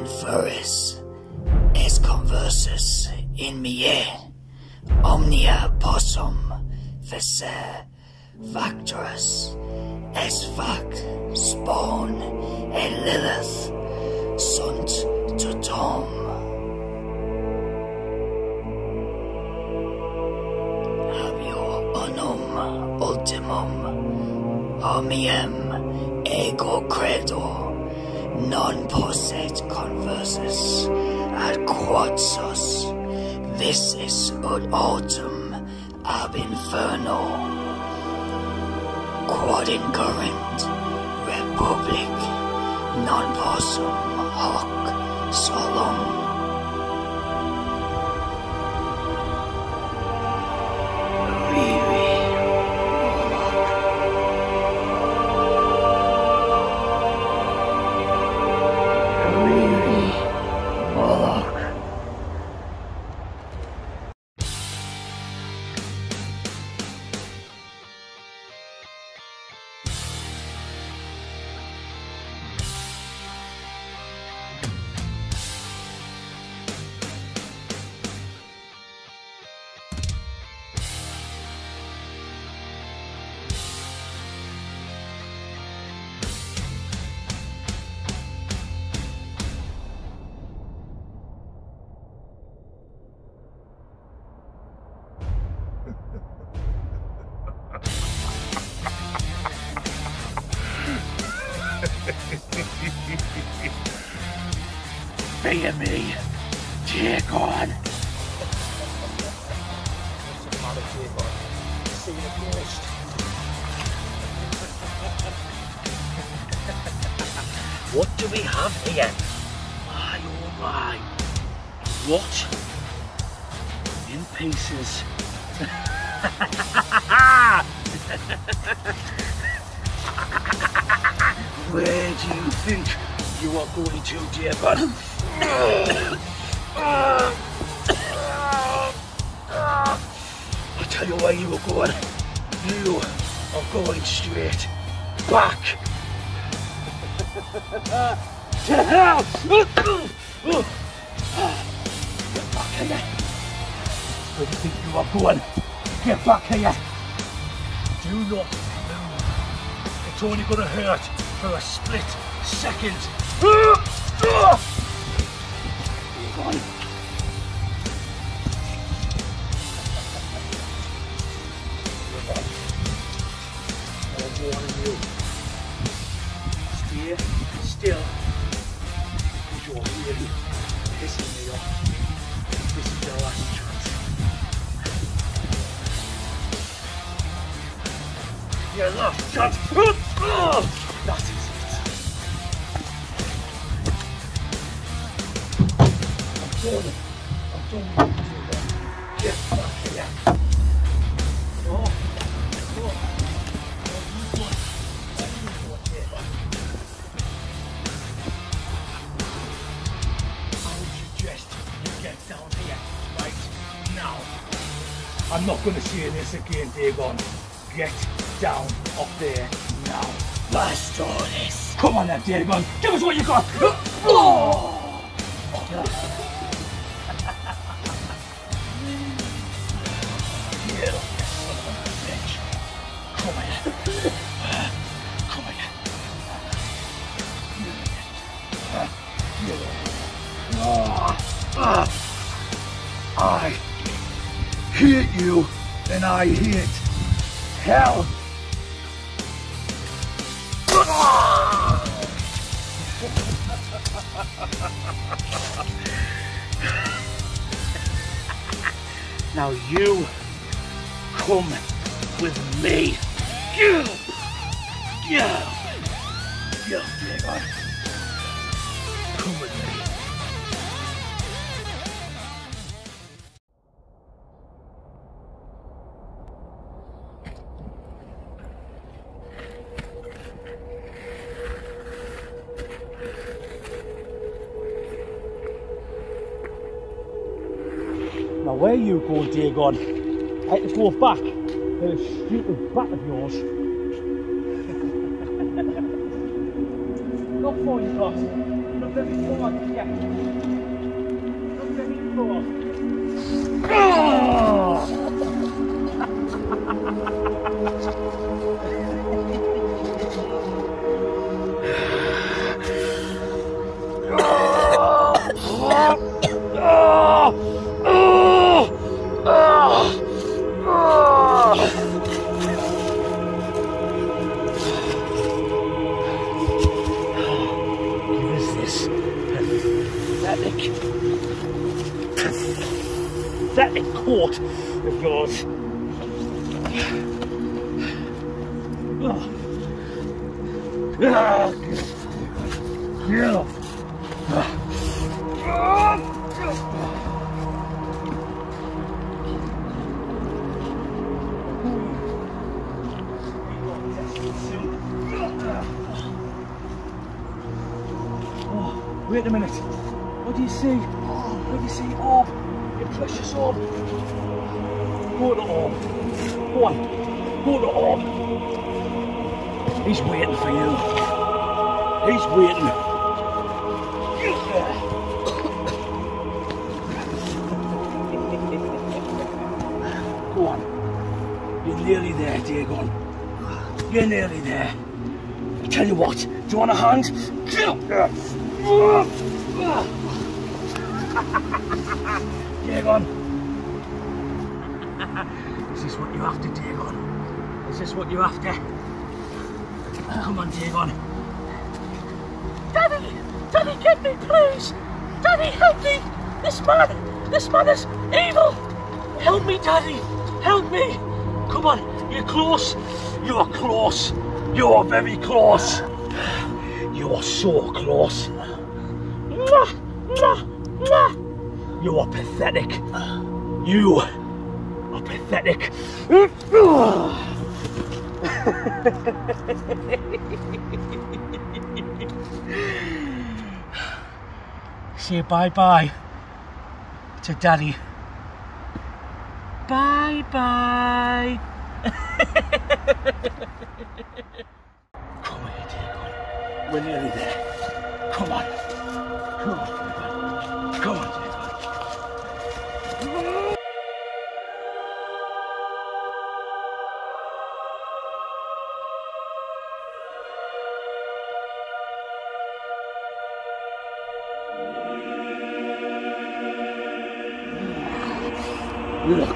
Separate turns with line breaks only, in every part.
Veris, es conversus in mie, omnia possum, viser, factorus, es fac, spawn, et Lilith, sunt totom. Habio unum ultimum, omnium ego credo, non posset conversus. Ad quodsus, visis ut autum ab inferno, quod incurrent republic. Non possum hoc solum.
Fear me, dear God. What do we have here? My oh my. What? In pieces. Where do you think you are going to, dear God? I tell you where you are going. You are going straight back to hell. Get back here. Where do you think you are going? Get back here. Do not move. It's only going to hurt for a split second. Stay still. Because you're really pissing me off. This is your last chance. Your last chance. I'm not going to say this again, Dagon. Get down up there now.
Let's do this.
Come on then, Dagon. Give us what you got. Oh! oh! Ah, ah. I hate you and I hate hell. Now you come with me. You, dear God. Come with me. Now where you going, dear God? I had to go back. That stupid bat of yours. Not for you, boss. Oh! Oh, wait a minute. What do you see? What do you see? Oh, orb. Your precious orb. Go to orb. Go on. Go to orb. He's waiting for you. He's waiting. Go on. You're nearly there, Dagon. You're nearly there. I tell you what, do you want a hand? Dagon. Is this what you have to, Dagon? Is this what you have to? Come on, Dagon.
Daddy! Daddy, get me, please! Daddy, help me! This man! This man is evil! Help me, Daddy! Help me!
Come on, you're close. You are close. You are very close. You are so close.
Mwah! Mwah! Mwah!
You are pathetic. You are pathetic. Say bye bye to Daddy. Bye bye. Come here, Dagon. We're nearly there. Come on. Come on,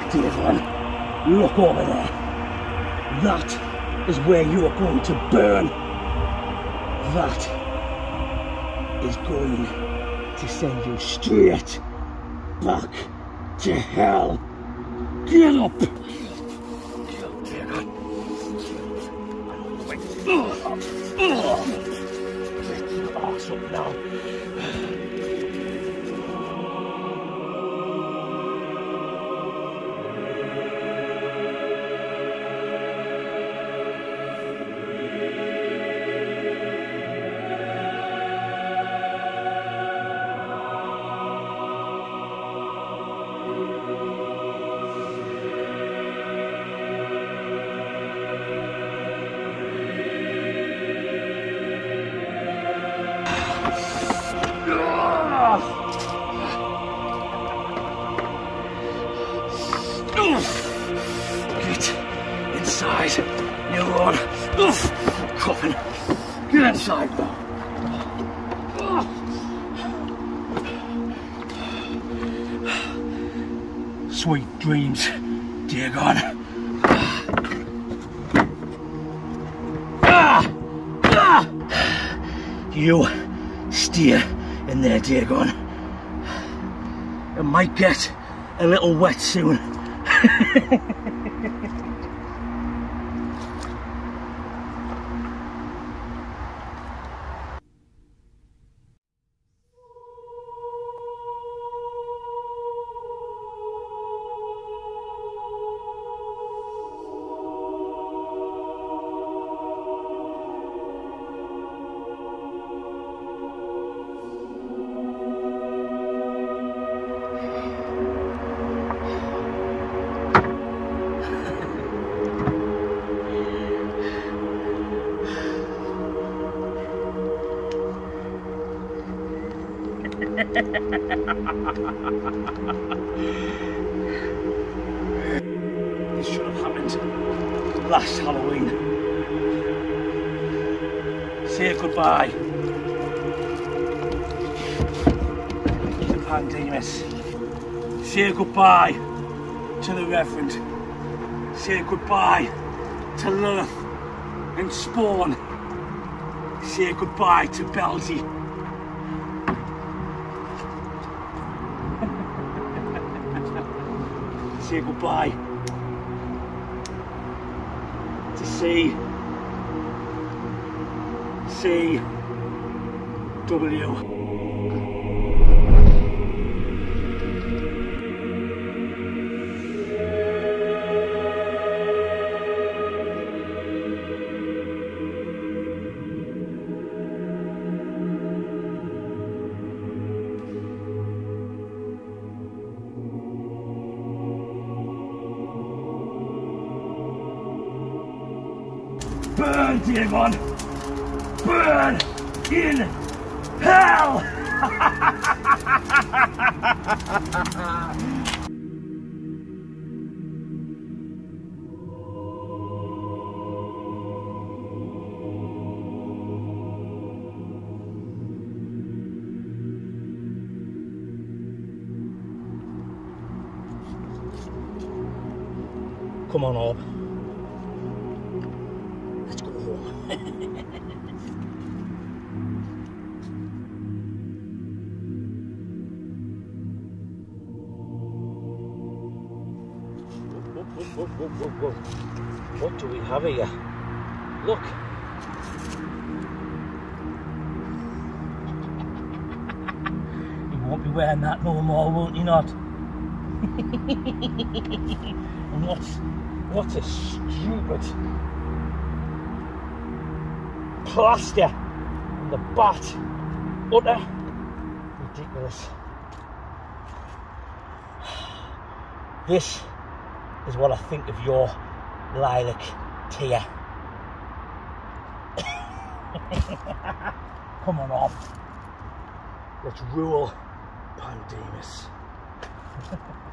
Look, Dagon. Look over there. That is where you are going to burn. That is going to send you straight back to hell. Get up, Coffin. Get inside. though. Sweet dreams. Ah! Ah! You steer in there, dear Dagon. It might get a little wet soon. last Halloween. Say goodbye to Pandemus. Say goodbye to the Reverend. Say goodbye to Lilith and Spawn. Say goodbye to Belzy. Say goodbye C. C. W. Burn! Burn in hell! Come on, Orb. What do we have here? Look. You won't be wearing that no more, won't you not? and what's what a stupid plaster on the bat. Utter ridiculous. This is what I think of your lilac tear. Come on off. Let's rule Pandemus.